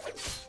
Double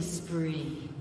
Spree.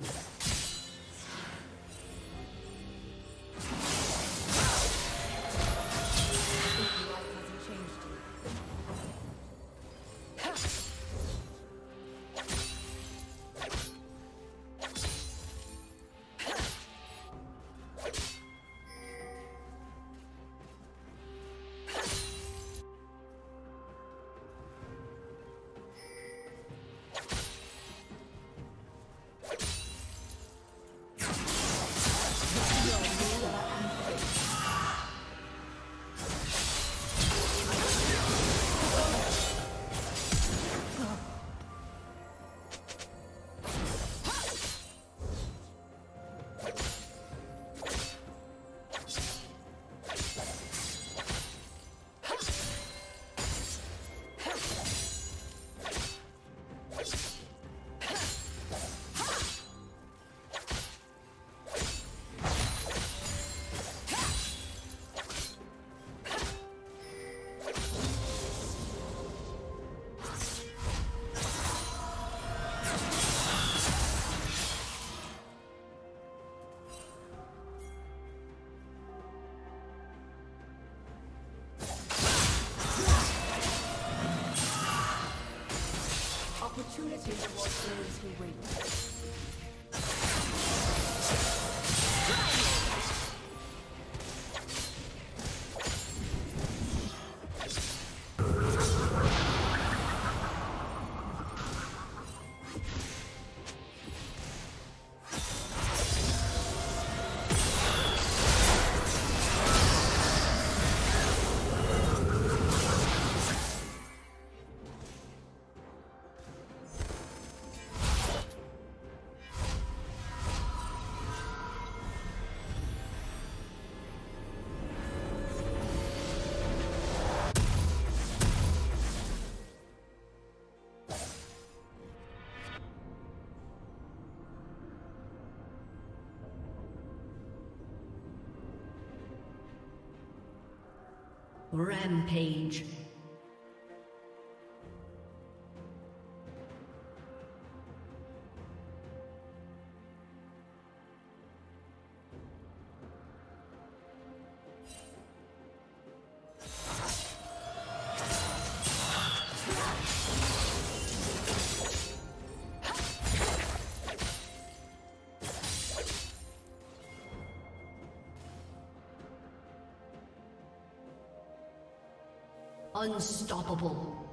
Who wait. Rampage. Unstoppable.